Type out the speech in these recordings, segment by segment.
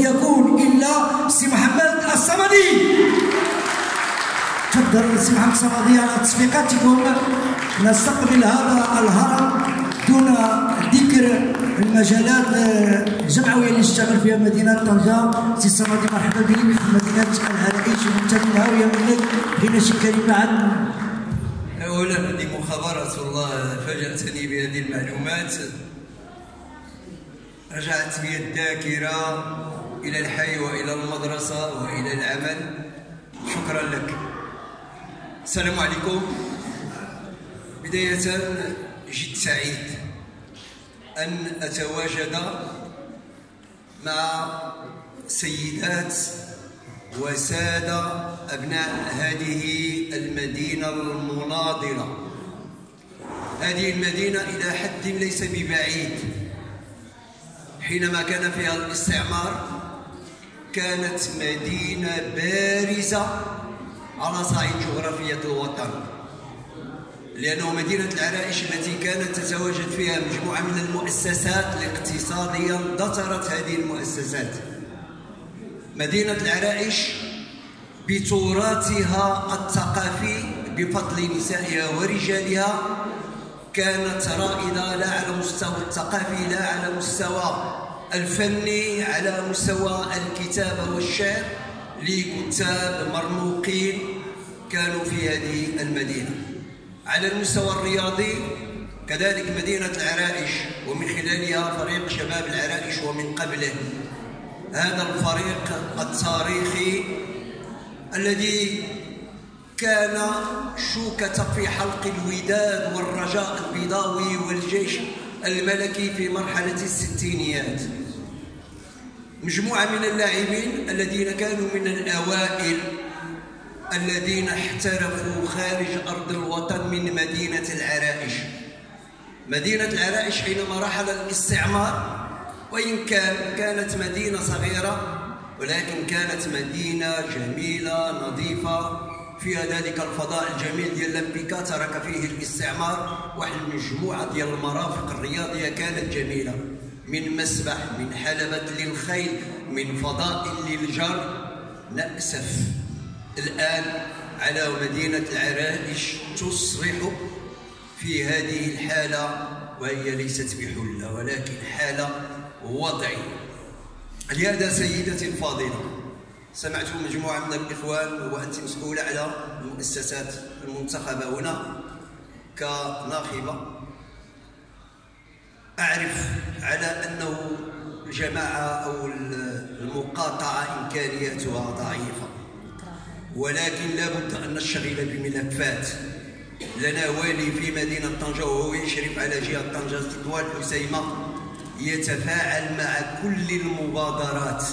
يكون إلا سي محمد الصمدي. تفضل سي محمد الصمدي على تصفيقاتكم. نستقبل هذا الهرم دون ذكر المجالات الجمعوية اللي اشتغل فيها مدينة طنجة. سي الصمدي مرحبا بك في مدينه العرائش من هاويه منك بين شي كلمه عن أولا هذه مخابرات والله فاجأتني بهذه المعلومات. رجعت بي الذاكرة. إلى الحي وإلى المدرسة وإلى العمل. شكرا لك. السلام عليكم. بداية جد سعيد أن أتواجد مع سيدات وسادة أبناء هذه المدينة المناضلة. هذه المدينة إلى حد ليس ببعيد. حينما كان فيها الاستعمار كانت مدينة بارزة على صعيد جغرافية الوطن. لأنه مدينة العرائش التي كانت تتواجد فيها مجموعة من المؤسسات الاقتصادية اندثرت هذه المؤسسات. مدينة العرائش بتراثها الثقافي بفضل نسائها ورجالها كانت رائدة لا على مستوى الثقافي لا على مستوى الفني على مستوى الكتابة والشعر لكتاب مرموقين كانوا في هذه المدينة. على المستوى الرياضي كذلك مدينة العرائش ومن خلالها فريق شباب العرائش ومن قبله. هذا الفريق التاريخي الذي كان شوكة في حلق الوداد والرجاء البيضاوي والجيش الملكي في مرحلة الستينيات. مجموعة من اللاعبين الذين كانوا من الأوائل الذين احترفوا خارج أرض الوطن من مدينة العرائش. مدينة العرائش حينما رحل الاستعمار وإن كان كانت مدينة صغيرة ولكن كانت مدينة جميلة نظيفة. فيها ذلك الفضاء الجميل ديال لامبيكا ترك فيه الاستعمار واحد المجموعة ديال المرافق الرياضية كانت جميلة. من مسبح من حلبة للخيل من فضاء للجر. نأسف الآن على مدينة العرائش تصبح في هذه الحالة وهي ليست بحلة ولكن حالة وضعية. لهذا سيدتي الفاضلة سمعت مجموعة من الإخوان وأنت مسؤولة على المؤسسات المنتخبة هنا كناخبة. أعرف على أنه الجماعة أو المقاطعة إمكانياتها ضعيفة. ولكن لا بد أن نشتغل بملفات. لنا والي في مدينة طنجة وهو يشرف على جهة طنجة تطوال حسيمة يتفاعل مع كل المبادرات.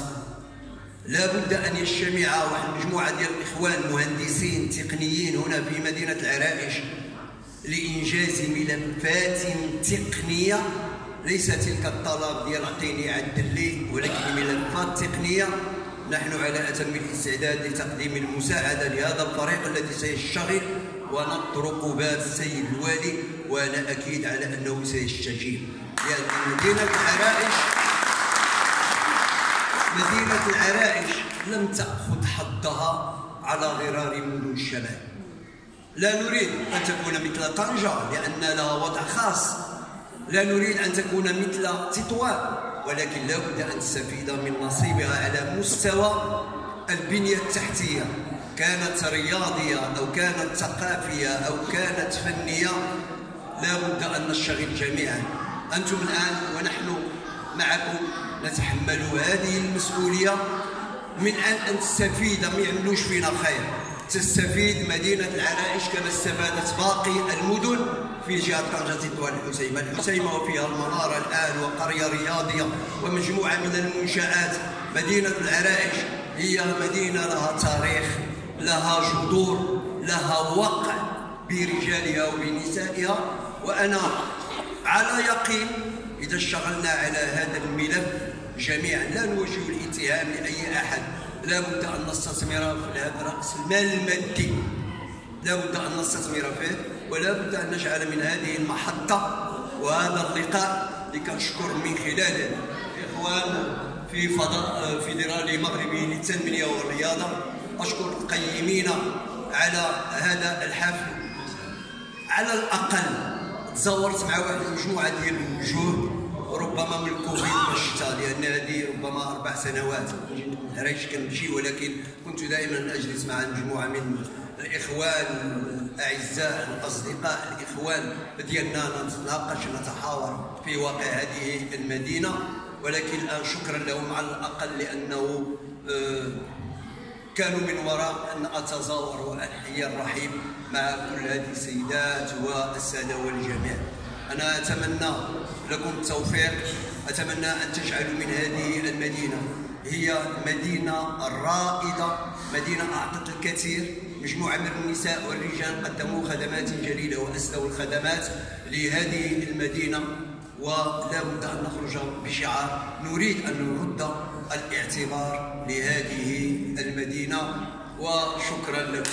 لا بد أن يجتمع واحد المجموعة ديال الإخوان مهندسين تقنيين هنا في مدينة العرائش لإنجاز ملفات تقنية ليس تلك الطلب ديال اعطيني عدل لي ولكن ملفات تقنية نحن على أتم الاستعداد لتقديم المساعدة لهذا الفريق الذي سيشتغل ونطرق باب السيد الوالي وأنا أكيد على أنه سيستجيب. لأن مدينة العرائش مدينة العرائش لم تأخذ حظها على غرار مدن الشمال. لا نريد أن تكون مثل طنجة لأن لها وضع خاص. لا نريد أن تكون مثل تطوان ولكن لا بد أن تستفيد من نصيبها على مستوى البنية التحتية. كانت رياضية أو كانت ثقافية أو كانت فنية لا بد أن نشتغل جميعا. أنتم الآن ونحن معكم نتحمل هذه المسؤولية من أن أن تستفيد ما يعملوش فينا خير. تستفيد مدينة العرائش كما استفادت باقي المدن. في جهة طنجة طوال الحسيمة. الحسيمة وفيها المنارة الآن وقرية رياضية ومجموعة من المنشآت. مدينة العرائش هي مدينة لها تاريخ لها جذور لها وقع برجالها وبنسائها. وأنا على يقين إذا اشتغلنا على هذا الملف جميعا. لا نوجه الاتهام لأي أحد. لا بد أن نستثمر في هذا رأس المال المادي. لا بد أن نستثمر فيه. ولا بد أن نجعل من هذه المحطة وهذا اللقاء لكنشكر من خلاله إخوان في فضاء فيدرالي مغربي للتنمية والرياضة. أشكر القيمين على هذا الحفل. على الأقل تزورت مع واحد المجموعه ديال الوجوه. ربما من الكوفيد ما لأن هذه ربما أربع سنوات. عريش كنمشي ولكن كنت دائما أجلس مع مجموعة من الإخوان الأعزاء الأصدقاء الإخوان ديالنا نتناقش نتحاور في واقع هذه المدينة ولكن الآن شكرا لهم على الأقل لأنه آه، كانوا من وراء أن أتزاور وأحيي الرحيم مع كل هذه السيدات والسادة والجميع. أنا أتمنى لكم التوفيق. أتمنى أن تجعلوا من هذه المدينة هي مدينة رائدة مدينة اعطت الكثير مجموعة من النساء والرجال قدموا خدمات جليلة وأسلوا الخدمات لهذه المدينة ولا بد أن نخرج بشعار. نريد أن نرد الاعتبار لهذه المدينة وشكرا لكم.